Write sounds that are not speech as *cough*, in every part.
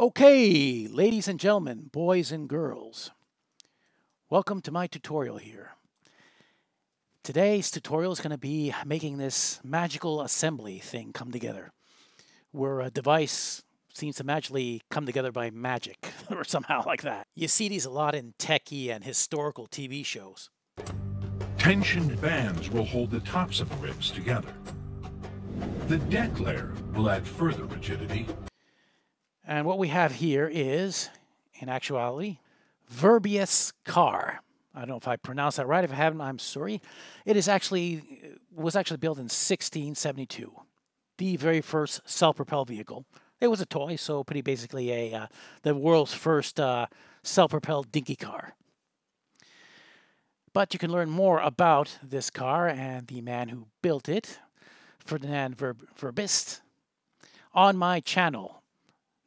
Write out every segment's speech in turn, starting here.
Okay, ladies and gentlemen, boys and girls, welcome to my tutorial here. Today's tutorial is going to be making this magical assembly thing come together, where a device seems to magically come together by magic, *laughs* or somehow like that. You see these a lot in techie and historical TV shows. Tensioned bands will hold the tops of the ribs together. The deck layer will add further rigidity and what we have here is, in actuality, Verbius car. I don't know if I pronounced that right. If I haven't, I'm sorry. It is actually was actually built in 1672. The very first self-propelled vehicle. It was a toy, so pretty basically a uh, the world's first uh, self-propelled dinky car. But you can learn more about this car and the man who built it, Ferdinand Ver Verbiest, on my channel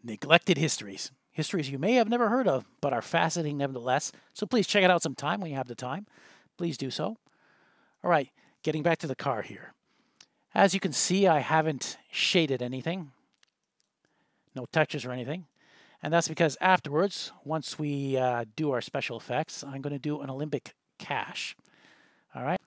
neglected histories. Histories you may have never heard of, but are fascinating nevertheless. So please check it out sometime when you have the time. Please do so. All right, getting back to the car here. As you can see, I haven't shaded anything. No textures or anything. And that's because afterwards, once we uh, do our special effects, I'm going to do an Alembic cache. All right.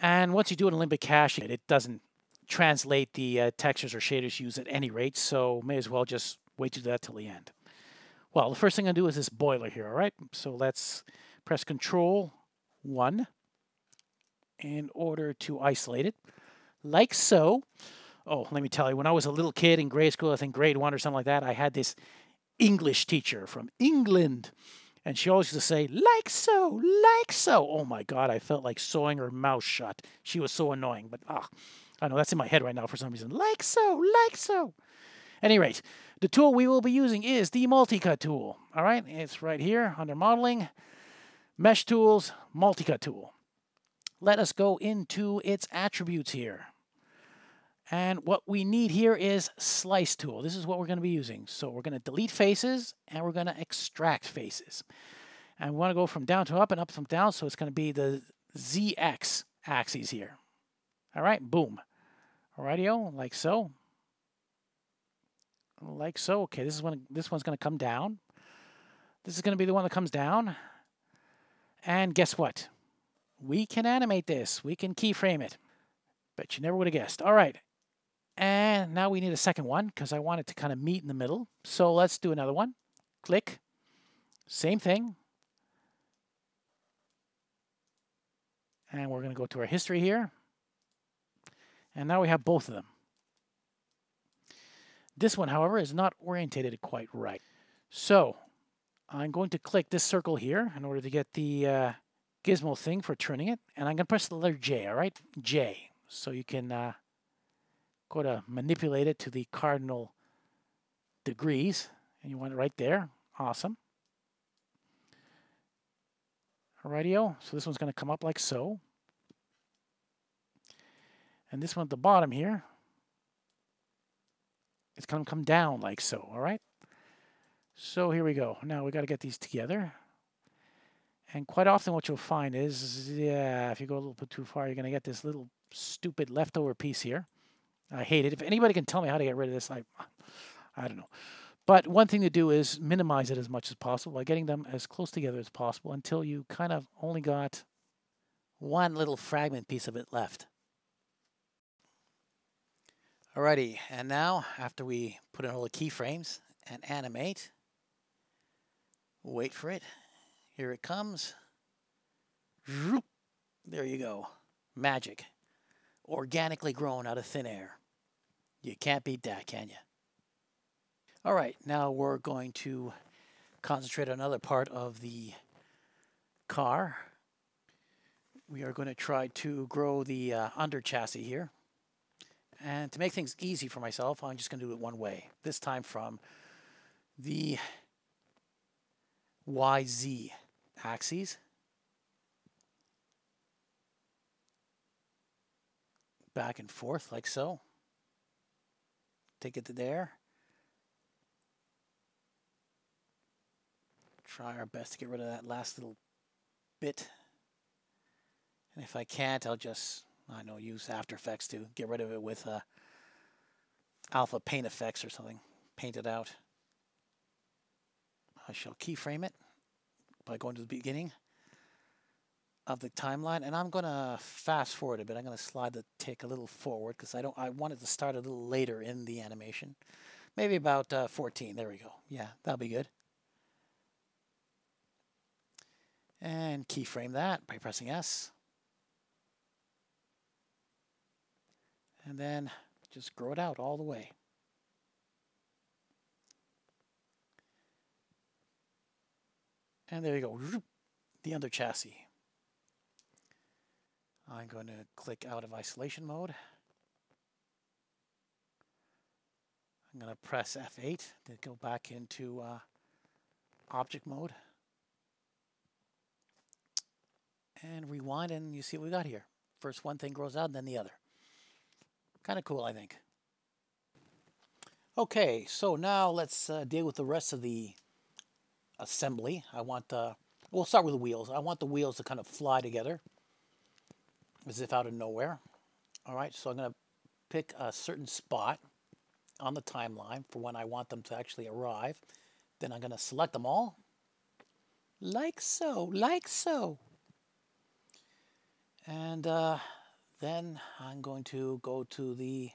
And once you do an Alembic cache, it doesn't translate the uh, textures or shaders used at any rate, so may as well just wait to do that till the end. Well, the first thing I'm going to do is this boiler here, all right? So let's press Control 1 in order to isolate it, like so. Oh, let me tell you, when I was a little kid in grade school, I think grade one or something like that, I had this English teacher from England. And she always used to say, like so, like so. Oh my God, I felt like sewing her mouth shut. She was so annoying, but ah. I know that's in my head right now for some reason. Like so, like so. Any rate, the tool we will be using is the multi-cut tool. All right, it's right here under modeling, mesh tools, multi-cut tool. Let us go into its attributes here. And what we need here is slice tool. This is what we're going to be using. So we're going to delete faces and we're going to extract faces. And we want to go from down to up and up from down. So it's going to be the ZX axes here. All right, boom. Rightio, oh, like so. Like so. Okay, this is when this one's going to come down. This is going to be the one that comes down. And guess what? We can animate this. We can keyframe it. Bet you never would have guessed. All right. And now we need a second one because I want it to kind of meet in the middle. So let's do another one. Click. Same thing. And we're going to go to our history here. And now we have both of them. This one, however, is not orientated quite right. So I'm going to click this circle here in order to get the uh, gizmo thing for turning it. And I'm going to press the letter J, all right? J. So you can uh, go to manipulate it to the cardinal degrees. And you want it right there. Awesome. Rightio. So this one's going to come up like so. And this one at the bottom here, it's going to come down like so, all right? So here we go. Now we got to get these together. And quite often what you'll find is, yeah, if you go a little bit too far, you're going to get this little stupid leftover piece here. I hate it. If anybody can tell me how to get rid of this, I, I don't know. But one thing to do is minimize it as much as possible by getting them as close together as possible until you kind of only got one little fragment piece of it left. Alrighty, and now after we put in all the keyframes and animate, wait for it. Here it comes. There you go. Magic. Organically grown out of thin air. You can't beat that, can you? All right, now we're going to concentrate on another part of the car. We are going to try to grow the uh, under chassis here. And to make things easy for myself, I'm just going to do it one way. This time from the YZ axes. Back and forth like so. Take it to there. Try our best to get rid of that last little bit. And if I can't, I'll just I know use After Effects to get rid of it with uh, Alpha Paint Effects or something. Paint it out. I shall keyframe it by going to the beginning of the timeline, and I'm going to fast forward a bit. I'm going to slide the tick a little forward because I don't. I wanted to start a little later in the animation, maybe about uh, 14. There we go. Yeah, that'll be good. And keyframe that by pressing S. And then just grow it out all the way. And there you go, the under chassis. I'm going to click out of isolation mode. I'm going to press F8 to go back into uh, object mode. And rewind and you see what we got here. First one thing grows out and then the other. Kind of cool, I think. Okay, so now let's uh, deal with the rest of the assembly. I want, uh, we'll start with the wheels. I want the wheels to kind of fly together as if out of nowhere. All right, so I'm going to pick a certain spot on the timeline for when I want them to actually arrive. Then I'm going to select them all, like so, like so. And uh, then I'm going to go to the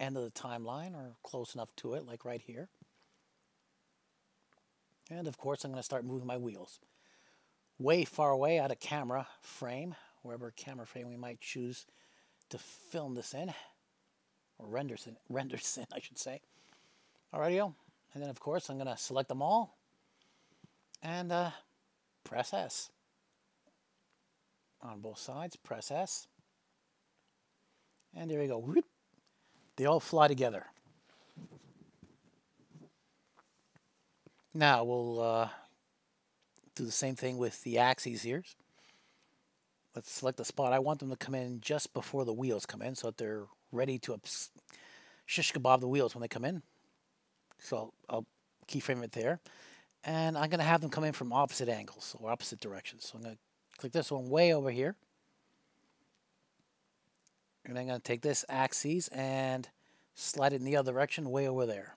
end of the timeline or close enough to it, like right here. And of course, I'm going to start moving my wheels. Way far away out of camera frame, wherever camera frame we might choose to film this in, or render in, *laughs* I should say. Alrighty, and then of course I'm going to select them all and uh, press S. On both sides, press S. And there you go. Whoop. They all fly together. Now we'll uh, do the same thing with the axes here. Let's select the spot. I want them to come in just before the wheels come in so that they're ready to shish kebab the wheels when they come in. So I'll keyframe it there. And I'm going to have them come in from opposite angles or opposite directions. So I'm going to click this one way over here. And I'm going to take this axis and slide it in the other direction way over there.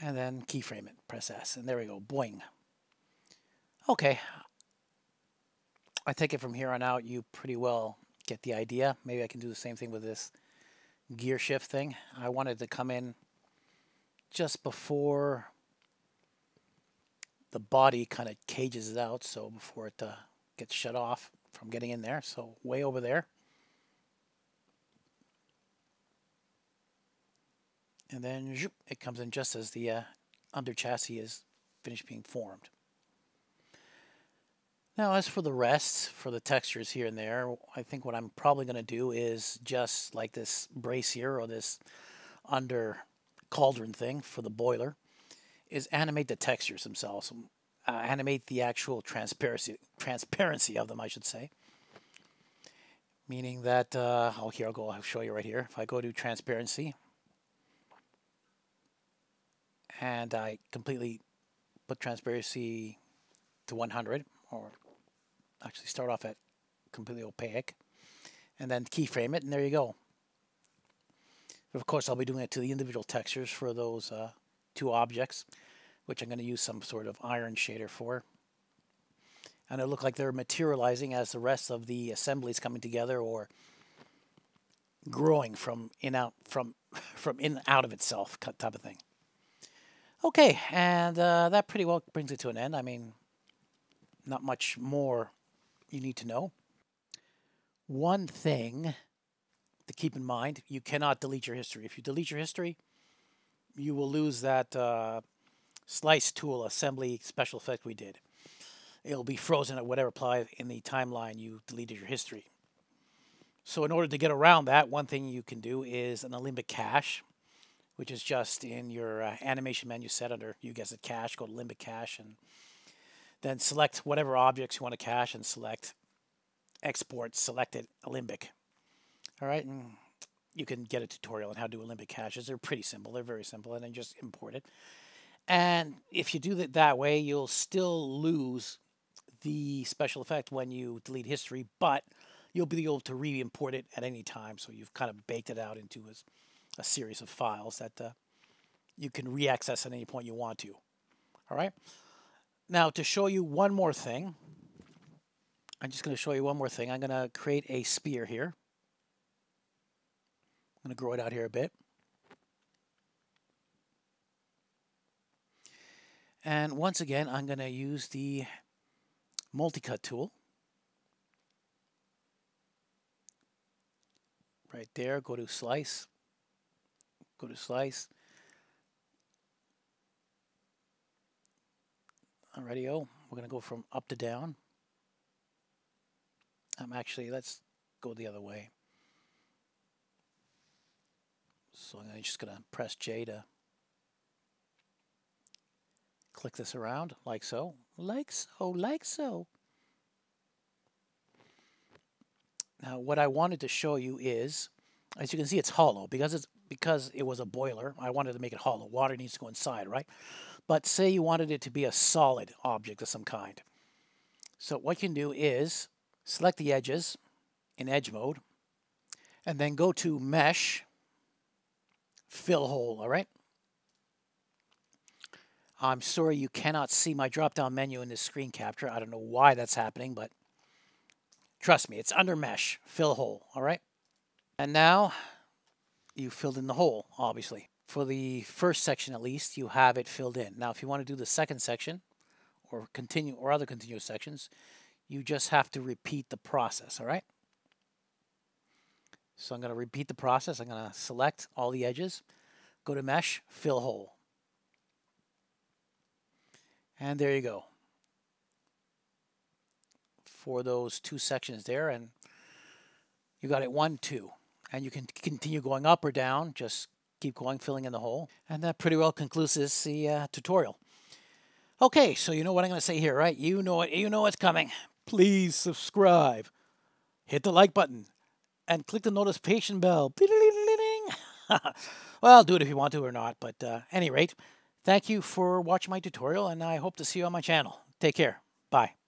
And then keyframe it. Press S. And there we go. Boing. Okay, I take it from here on out, you pretty well get the idea. Maybe I can do the same thing with this gear shift thing. I wanted to come in just before the body kind of cages it out, so before it uh, gets shut off from getting in there. So way over there. And then it comes in just as the uh, under chassis is finished being formed. Now, as for the rest, for the textures here and there, I think what I'm probably going to do is just like this brace here or this under cauldron thing for the boiler, is animate the textures themselves, uh, animate the actual transparency transparency of them, I should say. Meaning that, uh, oh, here I'll go. I'll show you right here. If I go to transparency, and I completely put transparency to 100 or actually start off at completely opaque and then keyframe it and there you go. Of course, I'll be doing it to the individual textures for those uh, two objects, which I'm going to use some sort of iron shader for. And it look like they're materializing as the rest of the assemblies coming together or growing from in out from *laughs* from in out of itself type of thing. Okay, and uh, that pretty well brings it to an end. I mean, not much more you need to know. One thing to keep in mind you cannot delete your history. If you delete your history, you will lose that uh, slice tool assembly special effect we did. It'll be frozen at whatever apply in the timeline you deleted your history. So, in order to get around that, one thing you can do is an Alembic cache, which is just in your uh, animation menu set under you guess it cache. Go to Alembic cache and then select whatever objects you want to cache and select export selected Alembic. All right, and you can get a tutorial on how to do Alembic caches. They're pretty simple. They're very simple, and then just import it. And if you do that that way, you'll still lose the special effect when you delete history, but you'll be able to re-import it at any time. So you've kind of baked it out into a, a series of files that uh, you can re-access at any point you want to. All right. Now to show you one more thing, I'm just going to show you one more thing. I'm going to create a spear here. I'm going to grow it out here a bit. And once again, I'm going to use the multi-cut tool. Right there, go to slice, go to slice. Alrighty, oh, we're going to go from up to down. I'm actually, let's go the other way. So I'm just going to press J to click this around like so, like so, like so. Now what I wanted to show you is, as you can see it's hollow because it's because it was a boiler. I wanted to make it hollow. Water needs to go inside, right? But say you wanted it to be a solid object of some kind. So what you can do is select the edges in edge mode and then go to mesh fill hole, all right? I'm sorry you cannot see my drop-down menu in this screen capture. I don't know why that's happening, but trust me, it's under mesh, fill hole, all right? And now you filled in the hole, obviously. For the first section at least, you have it filled in. Now, if you want to do the second section or continue or other continuous sections, you just have to repeat the process, all right? So I'm going to repeat the process. I'm going to select all the edges, go to mesh, fill hole. And there you go. For those two sections there, and you got it one, two. And you can continue going up or down, just keep going, filling in the hole. And that pretty well concludes this the uh, tutorial. Okay, so you know what I'm going to say here, right? You know it. You know what's coming. Please subscribe. Hit the like button and click the notification bell. *laughs* well, do it if you want to or not, but uh, any rate, Thank you for watching my tutorial, and I hope to see you on my channel. Take care. Bye.